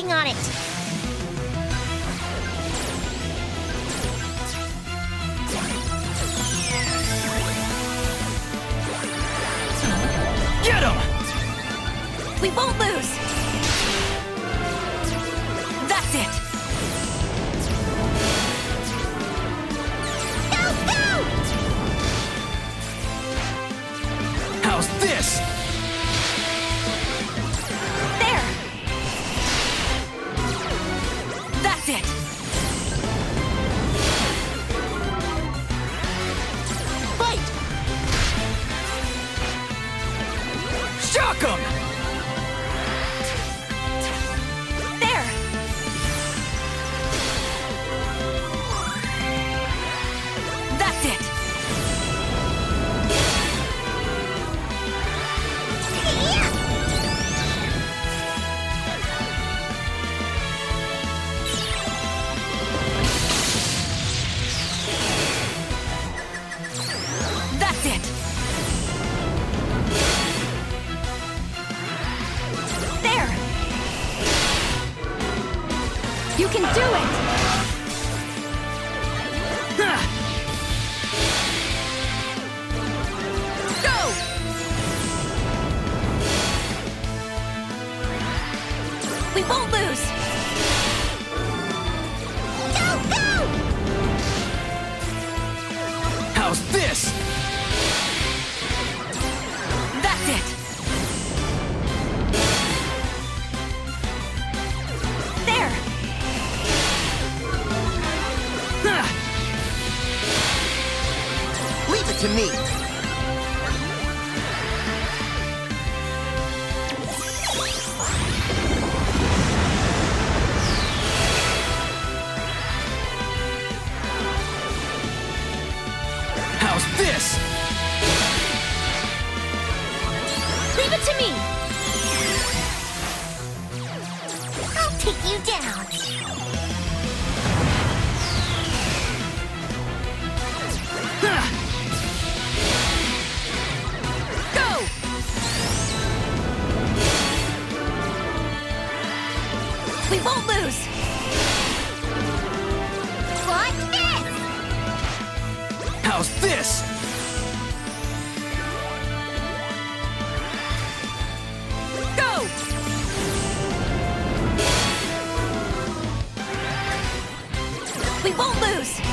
working on it. Get him! We won't lose! That's it! Go, go! How's this? You can do it! Go! We won't lose! Go, go! How's this? To me. How's this? Leave it to me! I'll take you down! How's this? Go! We won't lose!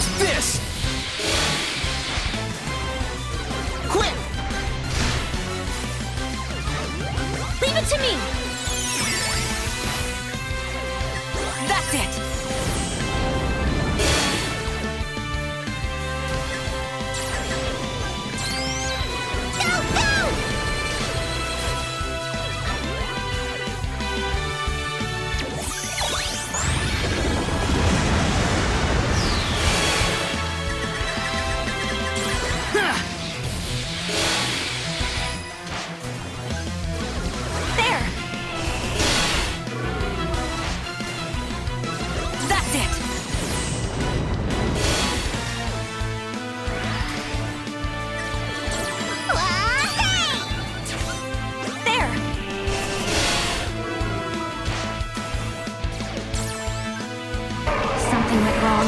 How's this? Quick! Leave it to me! That's it!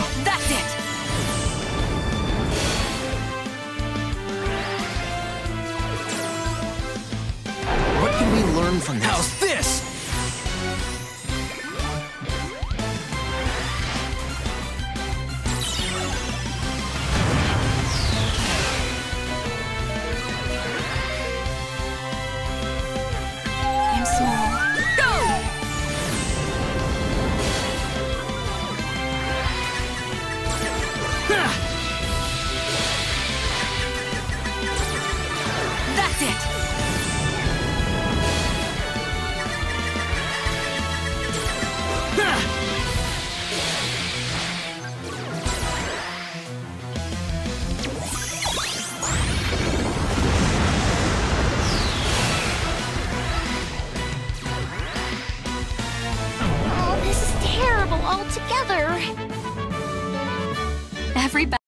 down. That's it. What can we learn from this? How's this? It. Oh, this is terrible altogether. Everybody.